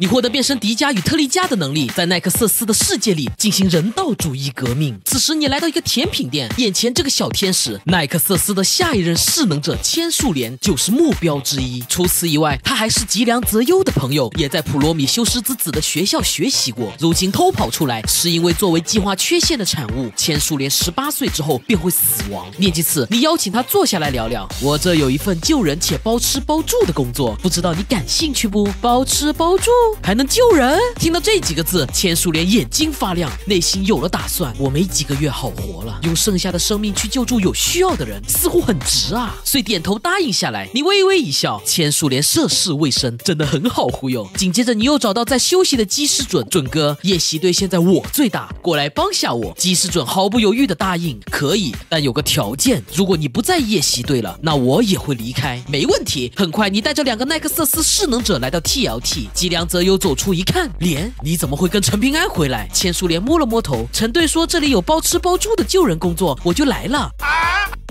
你获得变身迪迦与特利迦的能力，在奈克瑟斯的世界里进行人道主义革命。此时你来到一个甜品店，眼前这个小天使奈克瑟斯的下一任势能者千树莲就是目标之一。除此以外，他还是吉良泽优的朋友，也在普罗米修斯之子的学校学习过。如今偷跑出来，是因为作为计划缺陷的产物，千树莲十八岁之后便会死亡。念及此，你邀请他坐下来聊聊。我这有一份救人且包吃包住的工作，不知道你感兴趣不？包吃包住。还能救人？听到这几个字，千树莲眼睛发亮，内心有了打算。我没几个月好活了，用剩下的生命去救助有需要的人，似乎很值啊！遂点头答应下来。你微微一笑，千树莲涉世未深，真的很好忽悠。紧接着，你又找到在休息的基师准准哥，夜袭队现在我最大，过来帮下我。基师准毫不犹豫的答应，可以，但有个条件，如果你不在夜袭队了，那我也会离开。没问题。很快，你带着两个奈克瑟斯势能者来到 TLT，吉良则。又走出一看，莲，你怎么会跟陈平安回来？千树莲摸了摸头，陈队说这里有包吃包住的救人工作，我就来了。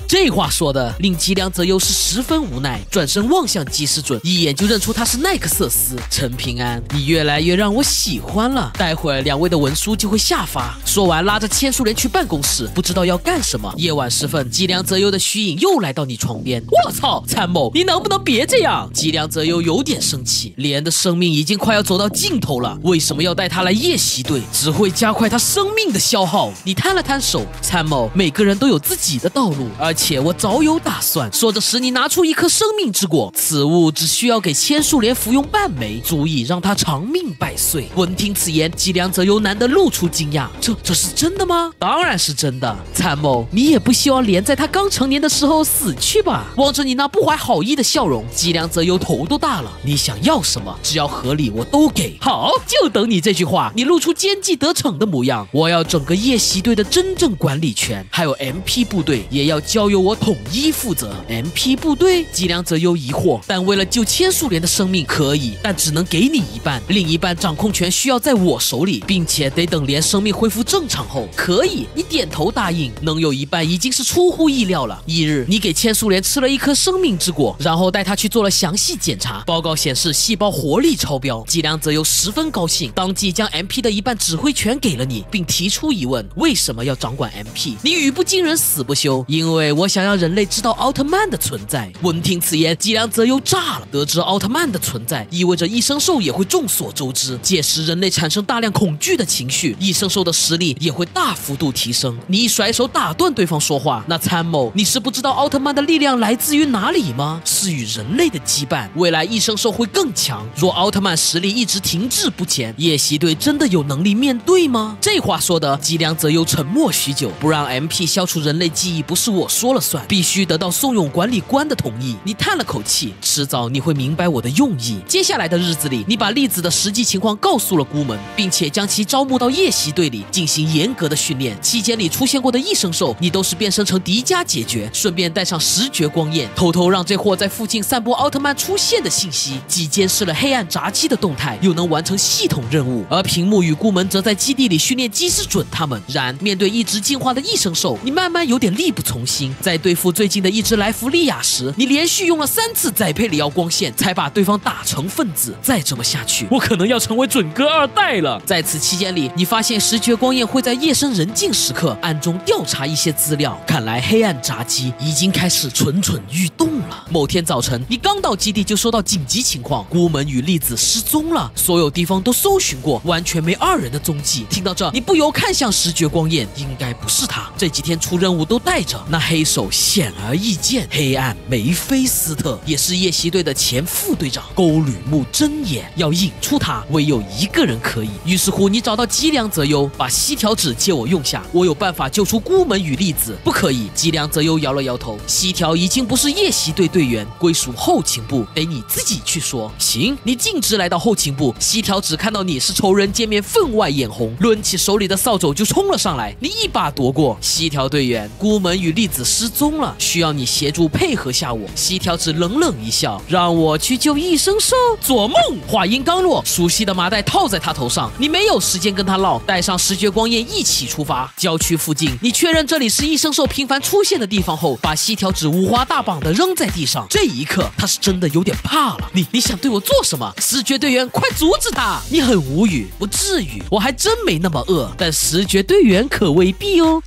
这话说的令吉良泽优是十分无奈，转身望向基师准，一眼就认出他是奈克瑟斯。陈平安，你越来越让我喜欢了。待会儿两位的文书就会下发。说完，拉着千树莲去办公室，不知道要干什么。夜晚时分，吉良泽优的虚影又来到你床边。我操，参谋，你能不能别这样？吉良泽优有点生气，莲的生命已经快要走到尽头了，为什么要带他来夜袭队？只会加快他生命的消耗。你摊了摊手，参谋，每个人都有自己的道路，而。且我早有打算。说着，使你拿出一颗生命之果，此物只需要给千树莲服用半枚，足以让他长命百岁。闻听此言，吉良则由难得露出惊讶：“这这是真的吗？”“当然是真的。”参谋，你也不希望莲在他刚成年的时候死去吧？望着你那不怀好意的笑容，吉良则由头都大了。你想要什么？只要合理，我都给。好，就等你这句话。你露出奸计得逞的模样。我要整个夜袭队的真正管理权，还有 MP 部队也要交。由我统一负责。MP 部队，吉良则优疑惑，但为了救千树莲的生命，可以，但只能给你一半，另一半掌控权需要在我手里，并且得等莲生命恢复正常后，可以。你点头答应，能有一半已经是出乎意料了。一日，你给千树莲吃了一颗生命之果，然后带他去做了详细检查，报告显示细胞活力超标。吉良则优十分高兴，当即将 MP 的一半指挥权给了你，并提出疑问：为什么要掌管 MP？你语不惊人死不休，因为。我想让人类知道奥特曼的存在。闻听此言，吉良则又炸了。得知奥特曼的存在，意味着异生兽也会众所周知，届时人类产生大量恐惧的情绪，异生兽的实力也会大幅度提升。你一甩手打断对方说话，那参谋，你是不知道奥特曼的力量来自于哪里吗？是与人类的羁绊。未来异生兽会更强。若奥特曼实力一直停滞不前，夜袭队真的有能力面对吗？这话说的，吉良则又沉默许久，不让 MP 消除人类记忆，不是我说。说了算，必须得到宋勇管理官的同意。你叹了口气，迟早你会明白我的用意。接下来的日子里，你把栗子的实际情况告诉了孤门，并且将其招募到夜袭队里进行严格的训练。期间里出现过的异生兽，你都是变身成迪迦解决，顺便带上十绝光焰，偷偷让这货在附近散播奥特曼出现的信息，既监视了黑暗杂技的动态，又能完成系统任务。而屏幕与孤门则在基地里训练基师准他们。然面对一直进化的异生兽，你慢慢有点力不从心。在对付最近的一只莱弗利亚时，你连续用了三次载佩里奥光线，才把对方打成分子。再这么下去，我可能要成为准哥二代了。在此期间里，你发现十绝光焰会在夜深人静时刻暗中调查一些资料，看来黑暗炸机已经开始蠢蠢欲动了。某天早晨，你刚到基地就收到紧急情况，孤门与粒子失踪了，所有地方都搜寻过，完全没二人的踪迹。听到这，你不由看向十绝光焰，应该不是他，这几天出任务都带着那黑。手显而易见，黑暗梅菲斯特也是夜袭队的前副队长，勾吕木真眼要引出他，唯有一个人可以。于是乎，你找到吉良泽优，把西条纸借我用下，我有办法救出孤门与粒子。不可以，吉良泽优摇了摇头，西条已经不是夜袭队队员，归属后勤部，得你自己去说。行，你径直来到后勤部，西条只看到你是仇人见面分外眼红，抡起手里的扫帚就冲了上来，你一把夺过。西条队员，孤门与粒子。失踪了，需要你协助配合下我。西条子冷冷一笑，让我去救异生兽？做梦！话音刚落，熟悉的麻袋套在他头上，你没有时间跟他唠，带上视觉光焰一起出发。郊区附近，你确认这里是异生兽频繁出现的地方后，把西条子五花大绑的扔在地上。这一刻，他是真的有点怕了。你你想对我做什么？视觉队员，快阻止他！你很无语，不至于，我还真没那么饿，但视觉队员可未必哦。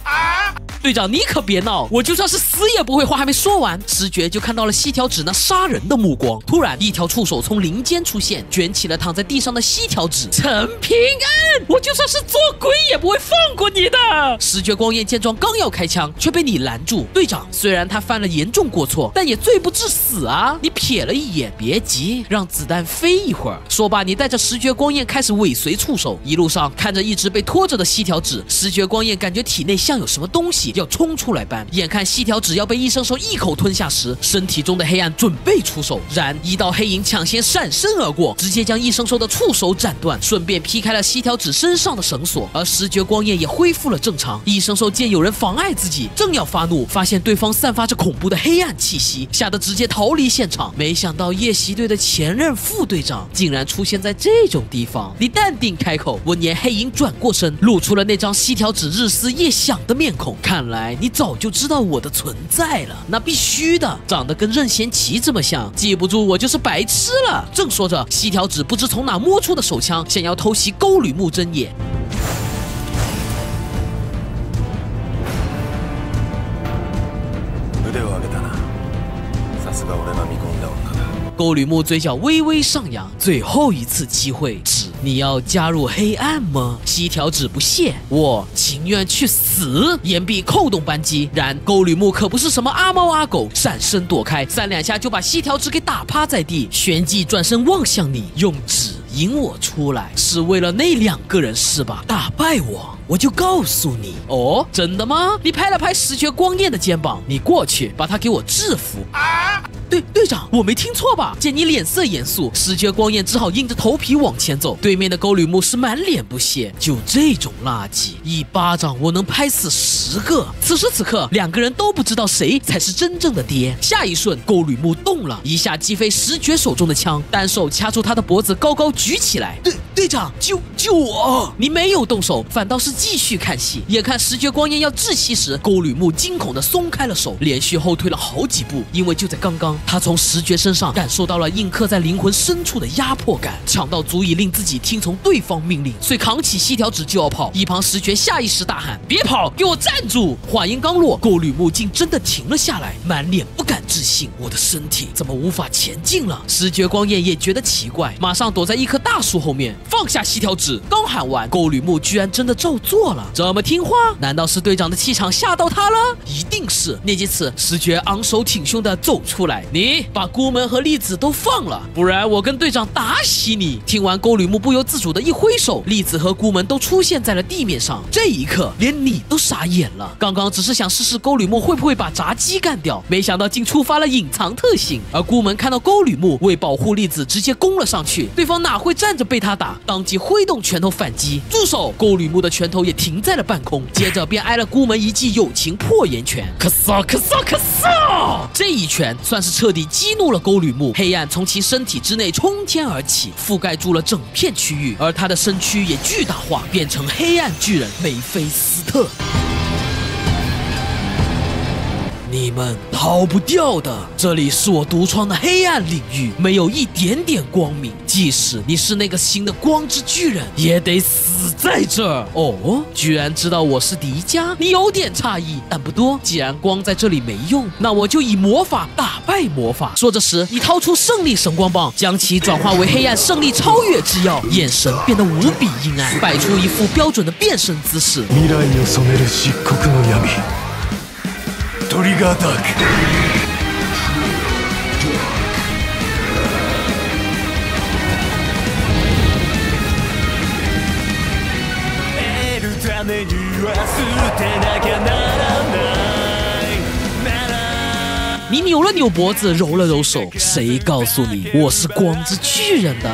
队长，你可别闹！我就算是死也不会。话还没说完，视觉就看到了西条子那杀人的目光。突然，一条触手从林间出现，卷起了躺在地上的西条子。陈平安，我就算是做鬼也不会放过你的！石觉光焰见状，刚要开枪，却被你拦住。队长，虽然他犯了严重过错，但也罪不至死啊！你瞥了一眼，别急，让子弹飞一会儿。说罢，你带着视觉光焰开始尾随触手。一路上看着一直被拖着的西条子，视觉光焰感觉体内像有什么东西。要冲出来般，眼看细条只要被异生兽一口吞下时，身体中的黑暗准备出手，然一道黑影抢先闪身而过，直接将异生兽的触手斩断，顺便劈开了细条纸身上的绳索，而视觉光焰也恢复了正常。异生兽见有人妨碍自己，正要发怒，发现对方散发着恐怖的黑暗气息，吓得直接逃离现场。没想到夜袭队的前任副队长竟然出现在这种地方，你淡定开口，闻言黑影转过身，露出了那张细条纸日思夜想的面孔，看。看来你早就知道我的存在了，那必须的，长得跟任贤齐这么像，记不住我就是白痴了。正说着，西条子不知从哪摸出的手枪，想要偷袭沟吕木真也。沟吕木嘴角微微上扬，最后一次机会，指你要加入黑暗吗？西条子不屑，我情愿去死。岩壁扣动扳机，然沟吕木可不是什么阿猫阿狗，闪身躲开，三两下就把西条子给打趴在地，旋即转身望向你，用纸引我出来，是为了那两个人是吧？打败我。我就告诉你哦，真的吗？你拍了拍石觉光彦的肩膀，你过去把他给我制服。啊！队队长，我没听错吧？见你脸色严肃，石觉光彦只好硬着头皮往前走。对面的沟吕木是满脸不屑，就这种垃圾，一巴掌我能拍死十个。此时此刻，两个人都不知道谁才是真正的爹。下一瞬，沟吕木动了一下，击飞石觉手中的枪，单手掐住他的脖子，高高举起来。队队长，救救我！你没有动手，反倒是。继续看戏，眼看视觉光焰要窒息时，沟吕木惊恐地松开了手，连续后退了好几步。因为就在刚刚，他从石觉身上感受到了印刻在灵魂深处的压迫感，强到足以令自己听从对方命令，遂扛起细条纸就要跑。一旁石觉下意识大喊：“别跑，给我站住！”话音刚落，沟吕木竟真的停了下来，满脸不敢置信：“我的身体怎么无法前进了？”视觉光焰也觉得奇怪，马上躲在一棵大树后面，放下细条纸。刚喊完，沟吕木居然真的照。做了这么听话，难道是队长的气场吓到他了？一定是。那几次，视觉昂首挺胸的走出来，你把孤门和栗子都放了，不然我跟队长打死你！听完，沟吕木不由自主的一挥手，栗子和孤门都出现在了地面上。这一刻，连你都傻眼了。刚刚只是想试试沟吕木会不会把炸鸡干掉，没想到竟触发了隐藏特性。而孤门看到沟吕木为保护栗子，直接攻了上去，对方哪会站着被他打？当即挥动拳头反击。住手！沟吕木的拳头。也停在了半空，接着便挨了孤门一记友情破岩拳，可萨可萨可萨！这一拳算是彻底激怒了沟吕木，黑暗从其身体之内冲天而起，覆盖住了整片区域，而他的身躯也巨大化，变成黑暗巨人梅菲斯特。你们逃不掉的，这里是我独创的黑暗领域，没有一点点光明。即使你是那个新的光之巨人，也得死在这儿。哦，居然知道我是迪迦，你有点诧异，但不多。既然光在这里没用，那我就以魔法打败魔法。说着时，你掏出胜利神光棒，将其转化为黑暗胜利超越之药，眼神变得无比阴暗，摆出一副标准的变身姿势。トリガーダークためには捨てなきゃならない你扭了扭脖子，揉了揉手，谁告诉你我是光之巨人的？